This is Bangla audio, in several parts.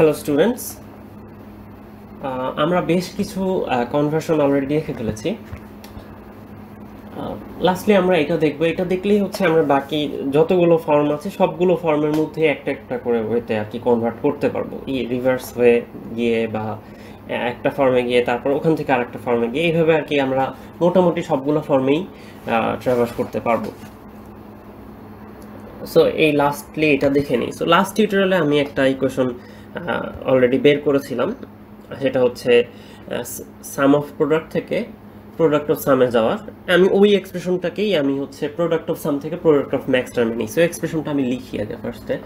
হ্যালো স্টুডেন্টস আমরা বেশ কিছু কনভার্সন অলরেডি দেখে ফেলেছি। লাস্টলি আমরা এটা দেখব। এটা দেখলেই হচ্ছে আমরা বাকি যতগুলো ফর্ম আছে, সবগুলো ফর্মের মধ্যে একটা একটা করে ওয়েতে আর কি কনভার্ট করতে পারব। ই রিভার্স হয়ে গিয়ে বা একটা ফর্মে গিয়ে, তারপর ওখান থেকে আরেকটা ফর্মে গিয়ে, এইভাবে আর কি আমরা মোটামুটি সবগুলো ফর্মেই ট্রাভার্স করতে পারব। সো এই লাস্টলি এটা দেখে নিই। সো লাস্ট টিউটোরিয়ালে আমি একটা ইকুয়েশন অলরেডি বের করেছিলাম। সেটা হচ্ছে সাম অফ প্রোডাক্ট থেকে প্রোডাক্ট অফ সামে যাওয়ার। আমি ওই এক্সপ্রেশনটাকেই আমি হচ্ছে প্রোডাক্ট অফ সাম থেকে প্রোডাক্ট অফ ম্যাক্স টার্মে নিই। সো এক্সপ্রেশনটা আমি লিখি আগে ফার্স্টে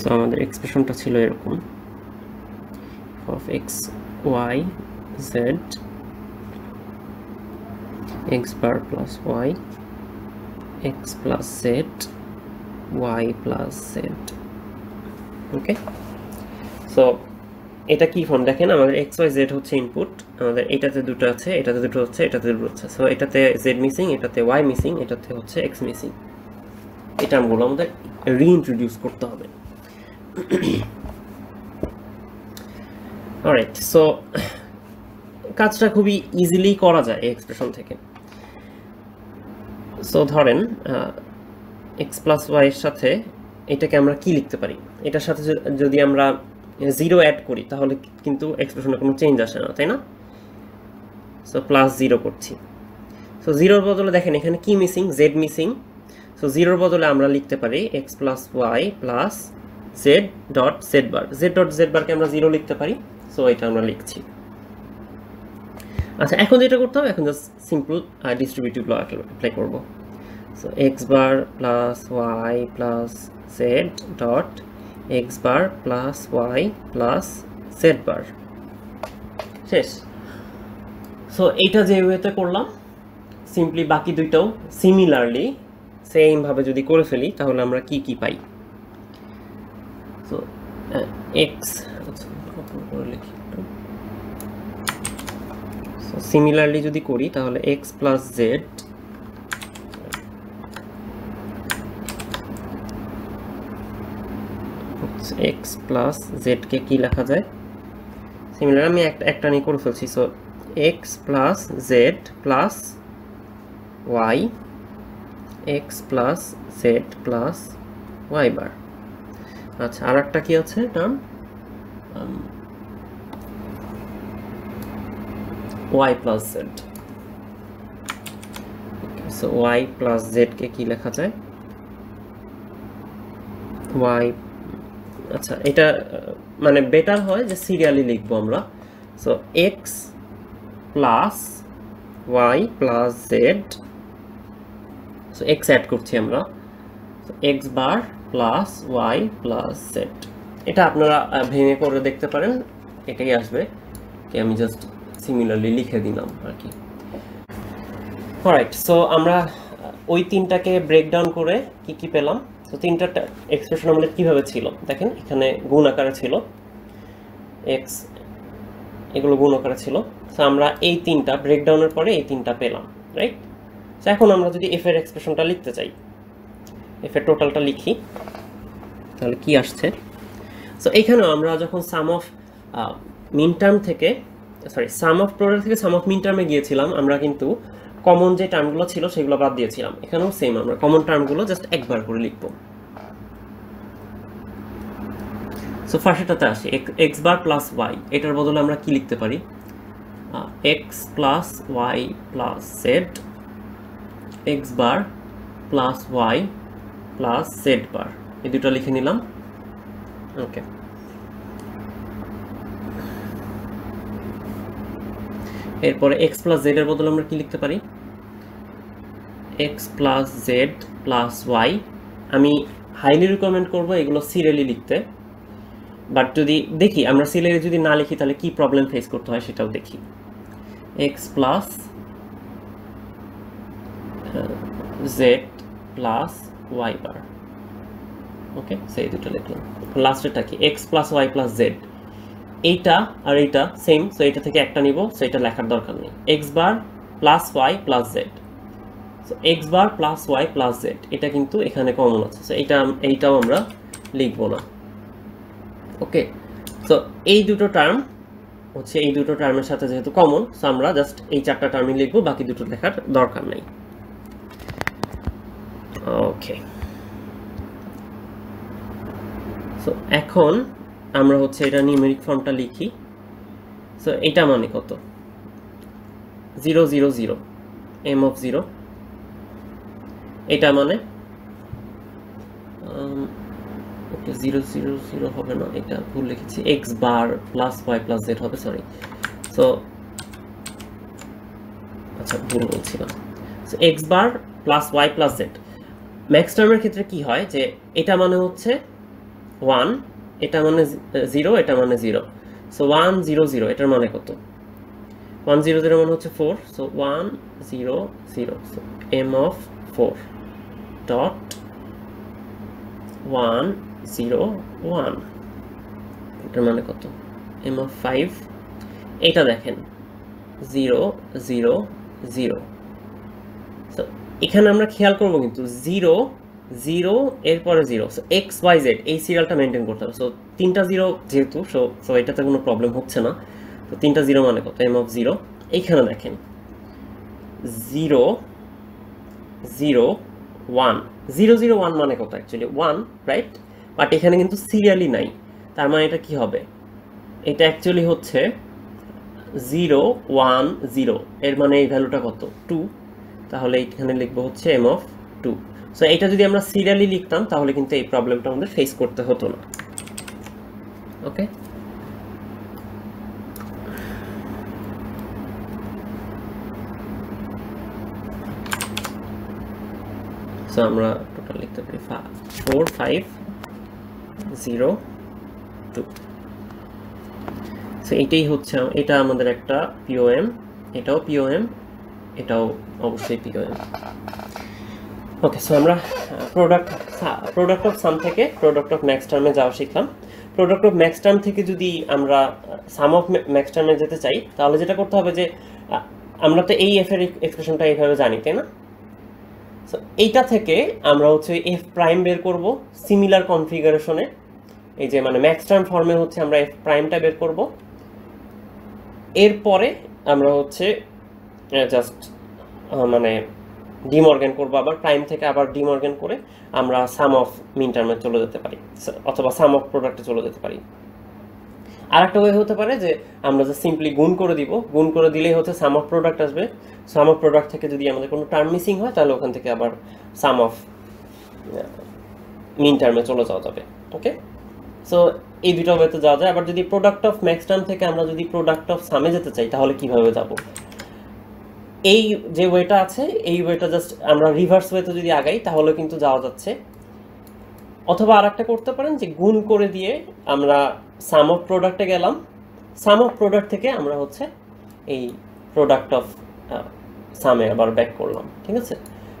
সো আমাদের এক্সপ্রেশনটা ছিল এরকম। Of x y z x bar plus y, x plus z y plus z. Okay so এটা কি ফর্ম দেখেন, আমাদের এক্স ওয়াই জেড হচ্ছে ইনপুট আমাদের এটাতে দুটো আছে, এটাতে দুটো হচ্ছে, এটাতে দুটো হচ্ছে। সো এটাতে জেড মিসিং এটাতে ওয়াই মিসিং এটাতে হচ্ছে এক্স মিসিং এই টার্মগুলো আমাদের রিইন্ট্রোডিউস করতে হবে। অলরাইট সো কাজটা খুবই ইজিলি করা যায় এই এক্সপ্রেশন থেকে। সো ধরেন এক্স প্লাস ওয়াইয়ের সাথে এটাকে আমরা কি লিখতে পারি? এটার সাথে যদি আমরা জিরো অ্যাড করি, তাহলে কিন্তু এক্সপ্রেশনে কোনো চেঞ্জ আসে না, তাই না? সো প্লাস জিরো করছি। সো জিরোর বদলে দেখেন, এখানে কি মিসিং জেড মিসিং সো জিরোর বদলে আমরা লিখতে পারি x plus y plus z dot z bar z dot z বারকে আমরা জিরো লিখতে পারি? সো এটা আমরা লিখছি। আচ্ছা এখন যেটা করতে হবে, এখন just simple distributive law apply করব। So x bar plus y plus z dot x bar plus y plus z bar শেষ। সো এইটা যে ওয়েতে করলাম সিম্পলি বাকি দুইটাও সিমিলারলি সেমভাবে যদি করে ফেলি, তাহলে আমরা কি কি পাই? সো এক্স সিমিলারলি যদি করি, তাহলে x plus z x plus জেডকে কি লেখা যায়? সিমিলার আমি একটা একটা নিয়ে করে ফেলছি। So x plus z plus y x plus z plus y bar আচ্ছা আর একটা কি আছে? Term plus z okay, so y plus z কে লেখা যায়? Y আচ্ছা এটা মানে বেটার হয় যে সিরিয়ালি লিখব আমরা। So x plus y plus z so x add করছি আমরা। So x bar plus y plus z এটা আপনারা ভেঙে করে দেখতে পারেন, এটাই আসবে। কি আমি জাস্ট সিমিলারলি লিখে দিলাম আর কি। রাইট সো আমরা ওই তিনটাকে ব্রেকডাউন করে কি কি পেলাম? তো তিনটা এক্সপ্রেশন আমাদের কীভাবে ছিল? দেখেন, এখানে গুণ আকারে ছিল। এক্স এগুলো গুণ আকারে ছিল। সো আমরা এই তিনটা ব্রেকডাউনের পরে এই তিনটা পেলাম রাইট সো এখন আমরা যদি এফ এর এক্সপ্রেশনটা লিখতে চাই এফ এর টোটালটা লিখি, তাহলে কি আসছে? সো এখানেও আমরা যখন সাম অফ মিন টার্ম থেকে সরি সাম অফ প্রোডাক্ট থেকে সাম অফ মিন টার্মে গিয়েছিলাম, আমরা কিন্তু কমন যে টার্মগুলো ছিল, সেগুলো বাদ দিয়েছিলাম। এখানেও সেম আমরা। কমন টার্মগুলো জাস্ট একবার করে লিখব। সো ফার্স্টটাতে আসি। এক্স বার প্লাস ওয়াই এটার বদলে আমরা কি লিখতে পারি? X plus y plus z x bar plus y plus z bar এই দুটো লিখে নিলাম। ওকে এরপরে এক্স প্লাস জেড এর বদলে আমরা কি লিখতে পারি? X plus z plus y আমি হাইলি রিকমেন্ড করব এগুলো সিরিয়ালি লিখতে। বাট যদি দেখি, আমরা সিরিয়ালি যদি না লিখি, তাহলে কি প্রবলেম ফেস করতে হয় সেটাও দেখি। X plus z plus y bar okay সেই দুটো লিখলাম। লাস্টেরটা কি? X plus y plus z এইটা আর এইটা সেম সো এটা থেকে একটা নিব সো এটা লেখার দরকার নেই। X bar plus y plus z so x bar plus y plus z এটা কিন্তু এখানে কমন আছে। সো এটা এইটাও আমরা লিখব না। ওকে সো এই দুটো টার্ম হচ্ছে এই দুটো টার্মের সাথে যেহেতু কমন সো আমরা জাস্ট এই চারটা টার্মই লিখব, বাকি দুটো লেখার দরকার নেই। ওকে সো এখন আমরা হচ্ছে এটা নিউমেরিক ফর্মটা লিখি। সো এটা মানে কত? Zero zero zero M of zero এটা মানে? ওকে জিরো জিরো জিরো হবে না, এটা ভুল লিখেছি। X bar plus y plus z হবে সরি সো আচ্ছা ভুল বলছিলাম so x bar plus y plus z max টার্মের ক্ষেত্রে কি হয় যে, এটা মানে হচ্ছে ওয়ান এটা মানে জিরো এটা মানে zero so one zero zero এটার মানে কত? ওয়ান জিরো জিরো মানে হচ্ছে four so one zero zero so M of four dot one zero one এটার মানে কত? এম অফ ফাইভ এটা দেখেন জিরো জিরো জিরো সো এখানে আমরা খেয়াল করব কিন্তু জিরো জিরো এরপরে zero so x y z এই সিরিয়ালটা মেনটেন করতে হবে। সো তিনটা জিরো যেহেতু সো সো এটাতে কোনো প্রবলেম হচ্ছে না। তো তিনটা জিরো মানে কত? এম অফ জিরো এইখানে দেখেন zero zero one zero zero one মানে কত অ্যাকচুয়ালি ওয়ান রাইট বাট এখানে কিন্তু সিরিয়ালি নাই। তার মানে এটা কি হবে? এটা অ্যাকচুয়ালি হচ্ছে জিরো ওয়ান জিরো এর মানে এই ভ্যালুটা কত? টু তাহলে এখানে লিখব হচ্ছে এম অফ টু সো এটা যদি আমরা সিরিয়ালি লিখতাম, তাহলে কিন্তু এই প্রবলেমটা আমাদের ফেস করতে হতো না। ওকে সো আমরা টোটাল লিখতে পারি four five zero two so এটাই হচ্ছে, এটা আমাদের একটা পিওএম এটাও পিওএম এটাও অবশ্যই পিওএম ওকে সো আমরা প্রোডাক্ট প্রোডাক্ট অফ সাম থেকে প্রোডাক্ট অফ ম্যাক্স টার্মে যাওয়া শিখলাম। প্রোডাক্ট অফ ম্যাক্স টার্ম থেকে যদি আমরা সাম অফ ম্যাক্স টার্মে যেতে চাই, তাহলে যেটা করতে হবে যে আমরা তো এই এফ এর এক্সপ্রেশনটা এইভাবে জানি, তাই না? সো এইটা থেকে আমরা হচ্ছে এফ প্রাইম বের করব সিমিলার কনফিগারেশনে এই যে মানে ম্যাক্স টার্ম ফর্মে হচ্ছে আমরা এফ প্রাইমটা বের করব। এরপরে আমরা হচ্ছে জাস্ট মানে ডিমর্গেন করব আবার প্রাইম থেকে আবার ডিমর্গেন করে আমরা সাম অফ মিন টার্মে চলে যেতে পারি। অথবা সাম অফ প্রোডাক্টে চলে যেতে পারি। আর একটা ওয়ে হতে পারে যে আমরা যে সিম্পলি গুণ করে দিব। গুণ করে দিলেই হচ্ছে সাম অফ প্রোডাক্ট আসবে। সাম অফ প্রোডাক্ট থেকে যদি আমাদের কোনো টার্ম মিসিং হয়, তাহলে ওখান থেকে আবার সাম অফ মিন টার্মে চলে যাওয়া যাবে। ওকে সো এই দুটো ওয়েতে যাওয়া যায়। আবার যদি প্রোডাক্ট অফ ম্যাক্স টার্ম থেকে আমরা যদি প্রোডাক্ট অফ সামে যেতে চাই, তাহলে কীভাবে যাব? এই যে ওয়েটা আছে, এই ওয়েটা জাস্ট আমরা রিভার্স ওয়েতে যদি আগাই তাহলে কিন্তু যাওয়া যাচ্ছে। অথবা আর একটা করতে পারেন যে গুণ করে দিয়ে আমরা সাম অফ প্রোডাক্টে গেলাম। সাম অফ প্রোডাক্ট থেকে আমরা হচ্ছে এই প্রোডাক্ট অফ সামে আবার ব্যাক করলাম, ঠিক আছে?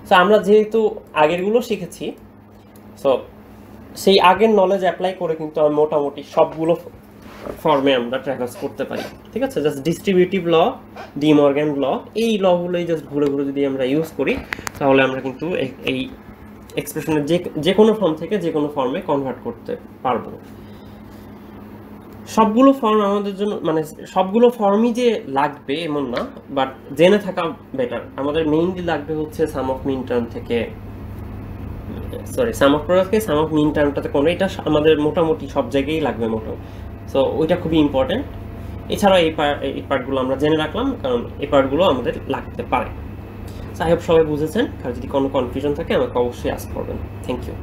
সো আমরা যেহেতু আগেরগুলো শিখেছি সো সেই আগের নলেজ অ্যাপ্লাই করে কিন্তু আমরা মোটামুটি সবগুলো ফর্মে আমরা ট্র্যাভার্স করতে পারি, ঠিক আছে? Just distributive law De Morgan law এই লগুলোই জাস্ট ঘুরে ঘুরে যদি আমরা ইউজ করি, তাহলে আমরা কিন্তু এই এক্সপ্রেশনের যে যে কোনো ফর্ম থেকে যে কোনো ফর্মে কনভার্ট করতে পারব। সবগুলো ফর্ম আমাদের জন্য মানে সবগুলো ফর্মই যে লাগবে এমন না বাট জেনে থাকা বেটার আমাদের মেইনলি লাগবে হচ্ছে সাম অফ মিন টার্ম থেকে সরি সাম অফ প্রোডাক্ট থেকে সাম অফ মিন টার্মটাতে কোনো, এটা আমাদের মোটামুটি সব জায়গায় লাগবে মোটামুটি। সো ওইটা খুবই ইম্পর্টেন্ট এছাড়াও এই এই পার্টগুলো আমরা জেনে রাখলাম, কারণ এই পার্টগুলো আমাদের লাগতে পারে। হোপ সবাই বুঝেছেন আর যদি কোনো কনফিউশন থাকে আমাকে অবশ্যই আস করবেন। Thank you